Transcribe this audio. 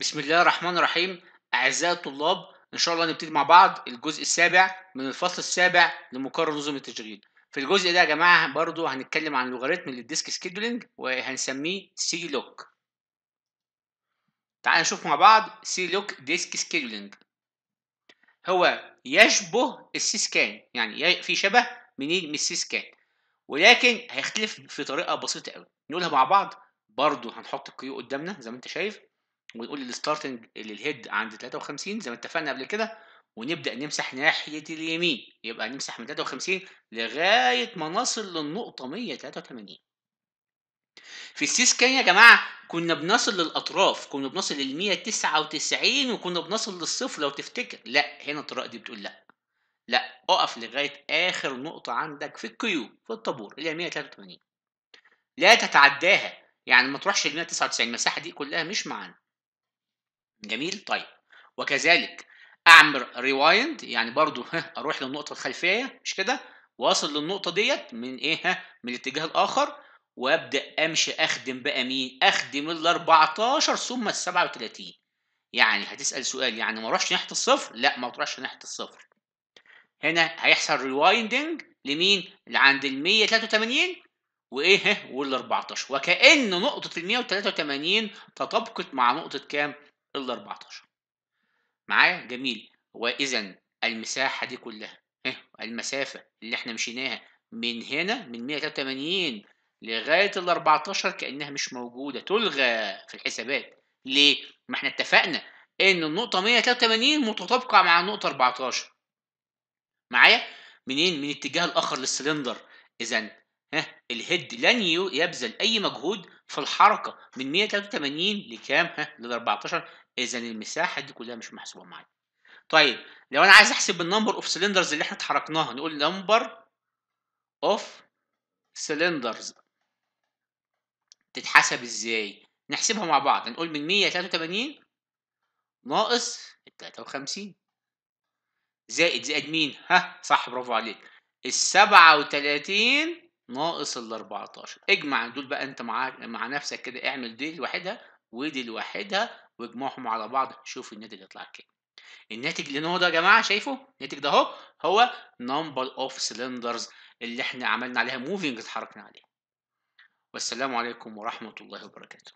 بسم الله الرحمن الرحيم. أعزائي الطلاب إن شاء الله نبتدي مع بعض الجزء السابع من الفصل السابع لمقرر نظم التشغيل. في الجزء ده يا جماعة برضو هنتكلم عن algorithm لل disk scheduling وهنسميه C-LOOK. تعال نشوف مع بعض C-LOOK disk scheduling. هو يشبه ال C-SCAN يعني في شبه منين من ال C-SCAN. ولكن هيختلف في طريقة بسيطة قوي. نقولها مع بعض برضو هنحط ال queue قدامنا زي ما أنت شايف. ونقول ال starting لل head عند 53 زي ما اتفقنا قبل كده ونبدأ نمسح ناحية اليمين يبقى نمسح من 53 لغاية ما نصل للنقطة 183 في ال C-SCAN يا جماعة كنا بنصل للأطراف كنا بنصل لل 199 وكنا بنصل للصفر لو تفتكر. لا هنا الطريقة دي بتقول لا. لا اقف لغاية آخر نقطة عندك في ال queue في الطابور اللي هي 183 لا تتعداها يعني ما تروحش ل 199 المساحة دي كلها مش معانا. جميل؟ طيب. وكذلك أعمل rewind يعني برضو ها أروح للنقطة الخلفية مش كده؟ وأصل للنقطة ديت من إيه ها من الاتجاه الآخر وأبدأ أمشي أخدم بقى مين؟ أخدم ال 14 ثم ال 37 يعني هتسأل سؤال يعني ما أروحش ناحية الصفر؟ لا ما تروحش ناحية الصفر. هنا هيحصل rewinding لمين؟ اللي عند ال 183 وإيه وال 14 وكأن نقطة ال 183 تطابقت مع نقطة كام؟ ال 14 معايا؟ جميل. واذا المساحة دي كلها المسافة اللي إحنا مشيناها من هنا من 183 لغاية ال 14 كأنها مش موجودة تلغى في الحسابات. ليه؟ ما إحنا اتفقنا إن النقطة 183 متطابقة مع النقطه 14 معايا؟ منين؟ من الاتجاه الآخر للسلندر. اذا ها ال head لن يبذل أي مجهود في الحركة من 183 لكام؟ ها لل 14 اذا المساحة دي كلها مش محسوبة معايا. طيب لو أنا عايز أحسب ال number of cylinders اللي إحنا اتحركناها نقول number of cylinders تتحسب إزاي؟ نحسبها مع بعض. نقول من 183 ناقص ال 53 زائد زائد مين؟ ها صح برافو عليك. ال 37 ناقص ال 14 اجمع دول بقى أنت مع مع نفسك كده اعمل دي لوحدها ودي لوحدها واجمعهم على بعض. شوف الناتج يطلع كام. الناتج اللي هو ده يا جماعة شايفه؟ الناتج ده اهو هو number of cylinders اللي إحنا عملنا عليها moving اتحركنا عليها والسلام عليكم ورحمة الله وبركاته.